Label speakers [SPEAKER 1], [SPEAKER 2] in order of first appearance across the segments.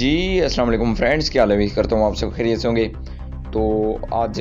[SPEAKER 1] जी अस्सलाम वालेकुम फ्रेंड्स, क्या हाल है? करता हूँ आप सब खैरियत होंगे। तो आज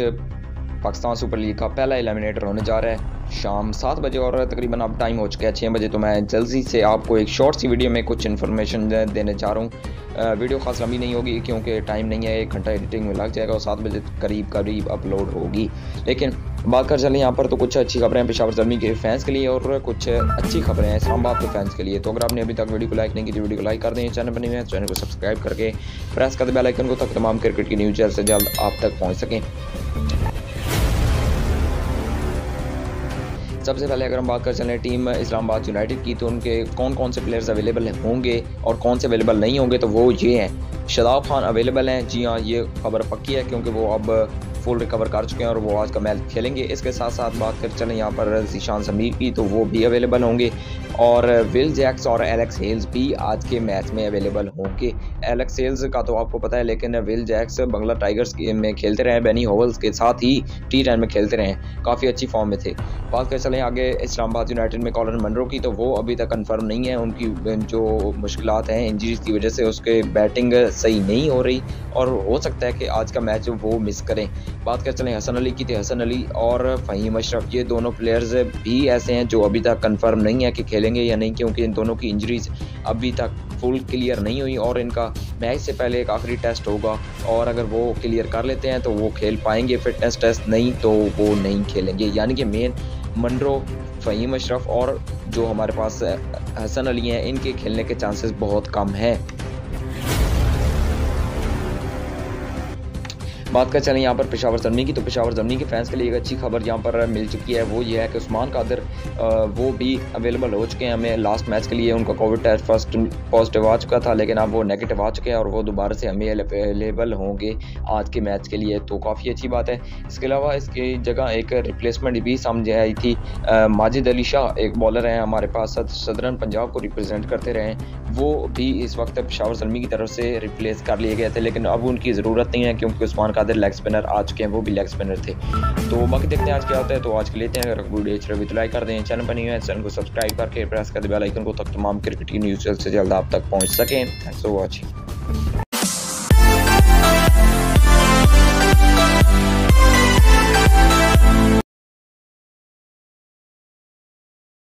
[SPEAKER 1] पाकिस्तान सुपर लीग का पहला एलिमिनेटर होने जा रहा है। शाम सात बजे और तकरीबन अब टाइम हो चुका है छः बजे तो मैं जल्दी से आपको एक शॉर्ट सी वीडियो में कुछ इन्फॉर्मेशन देने चाह रहा हूँ। वीडियो खास लंबी नहीं होगी क्योंकि टाइम नहीं है, एक घंटा एडिटिंग में लग जाएगा और सात बजे करीब करीब अपलोड होगी। लेकिन बात कर चलें यहाँ पर तो कुछ अच्छी खबरें हैं पेशावर जर्मी के फैंस के लिए और कुछ अच्छी खबरें हैं इस्लामाबाद के फैंस के लिए। तो अगर आपने अभी तक वीडियो को लाइक नहीं की तो वीडियो को लाइक कर दें, चैनल बने हुए चैनल को सब्सक्राइब करके प्रेस कर दे बेल आइकन को तक तमाम क्रिकेट की न्यूज़ जल्द से जल्द आप तक पहुँच सकें। सबसे पहले अगर हम बात कर चलें टीम इस्लामाबाद यूनाइटेड की तो उनके कौन कौन से प्लेयर्स अवेलेबल होंगे और कौन से अवेलेबल नहीं होंगे तो वो ये हैं। शदाब खान अवेलेबल हैं। जी हाँ ये खबर पक्की है, क्योंकि वो अब फुल रिकवर कर चुके हैं और वो आज का मैच खेलेंगे। इसके साथ साथ बात कर चलें यहाँ पर जीशान समीर की तो वो भी अवेलेबल होंगे। और विल जैक्स और एलेक्स हेल्स भी आज के मैच में अवेलेबल होंगे। एलेक्स हेल्स का तो आपको पता है, लेकिन विल जैक्स बंगला टाइगर्स में खेलते रहे, बेनी होवल्स के साथ ही टी टेन में खेलते रहे। काफ़ी अच्छी फॉर्म में थे। बात कर चलें आगे इस्लामाबाद यूनाइटेड में कॉलन मनरो की तो वो अभी तक कन्फर्म नहीं है। उनकी, जो मुश्किल हैं इंजरीज की वजह से उसके बैटिंग सही नहीं हो रही। और हो सकता है कि आज का मैच वो मिस करें। बात कर चलें हसन अली की थी हसन अली और फ़हीम अशरफ, ये दोनों प्लेयर्स भी ऐसे हैं जो अभी तक कंफर्म नहीं है कि खेलेंगे या नहीं, क्योंकि इन दोनों की इंजरीज अभी तक फुल क्लियर नहीं हुई और इनका मैच से पहले एक आखिरी टेस्ट होगा और अगर वो क्लियर कर लेते हैं तो वो खेल पाएँगे फिटनेस टेस्ट नहीं तो वो नहीं खेलेंगे। यानी कि मेन मंड्रो, फ़हीम अशरफ और जो हमारे पास हसन अली हैं, इनके खेलने के चांसेस बहुत कम हैं। बात कर चलें यहाँ पर पेशावर जर्मनी की तो पेशावर जर्मनी के फैंस के लिए एक अच्छी खबर यहाँ पर मिल चुकी है, वो ये है कि उस्मान कादर वो भी अवेलेबल हो चुके हैं हमें लास्ट मैच के लिए, उनका कोविड टेस्ट फ़र्स्ट पॉजिटिव आ चुका था, लेकिन अब वो नेगेटिव आ चुके हैं और वो दोबारा से हमें अवेलेबल होंगे आज के मैच के लिए तो काफ़ी अच्छी बात है। इसके अलावा इसकी जगह एक रिप्लेसमेंट भी समझ आई थी माजिद अली शाह, एक बॉलर हैं हमारे पास सदरन पंजाब को रिप्रेजेंट करते रहे, वो भी इस वक्त पेशावर जर्मी की तरफ़ से रिप्लेस कर लिए गए थे, लेकिन अब उनकी ज़रूरत नहीं है, क्योंकि उस्मान कादर लेग स्पिनर आ चुके हैं, वो भी लेग स्पिनर थे। तो बाकी देखते हैं आज क्या होता है तो आज के लेते हैं। अगर वीडियो अच्छी लगी तो लाइक कर दें चैनल बनी हुए चैनल को सब्सक्राइब करके प्रेस कर दे बेल आइकन को तक तमाम क्रिकेट की न्यूज़ जल्द से जल्द आप तक पहुँच सकें। Thanks for watching